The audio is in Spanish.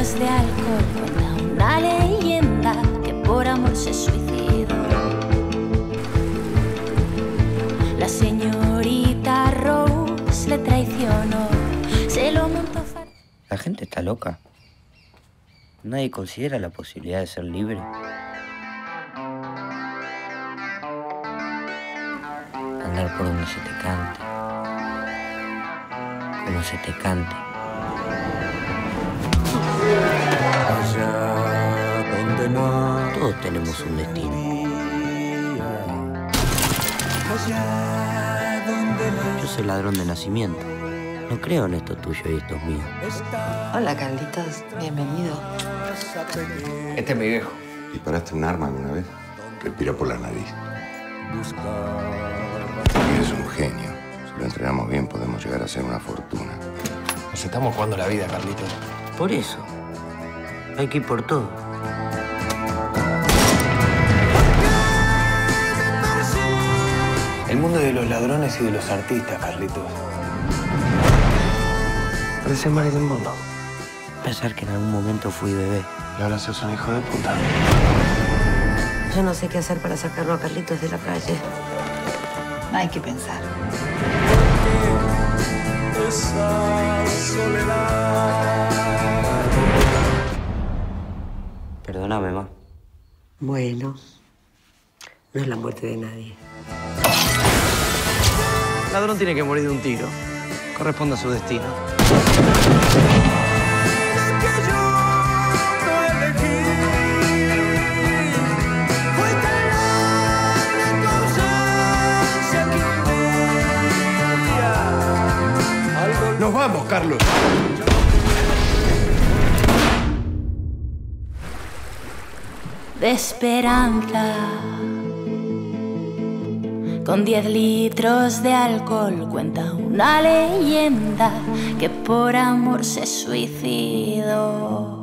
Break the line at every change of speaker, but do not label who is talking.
litros de alcohol. Una leyenda que por amor se suicidó. La señorita Rose le traicionó. Se lo montó.
La gente está loca. Nadie considera la posibilidad de ser libre. Andar por donde se te cante. Como se te cante. Todos tenemos un destino. Yo soy ladrón de nacimiento. No creo en esto tuyo y esto es mío.
Hola, Carlitos. Bienvenido.
Este es mi viejo.
¿Disparaste un arma alguna vez? Respira por la nariz. Y es un genio. Si lo entrenamos bien, podemos llegar a ser una fortuna.
Nos estamos jugando la vida, Carlitos.
Por eso. Hay que ir por todo.
De los ladrones y de los artistas, Carlitos. Parece mal del mundo.
Pensar que en algún momento fui bebé.
Y ahora sos un hijo de puta.
Yo no sé qué hacer para sacarlo a Carlitos de la calle. Hay que pensar.
Perdóname, ma.
Bueno, no es la muerte de nadie.
El ladrón tiene que morir de un tiro. Corresponde a su destino. Nos vamos, Carlos.
de esperanza. Con 10 litros de alcohol cuenta una leyenda que por amor se suicidó.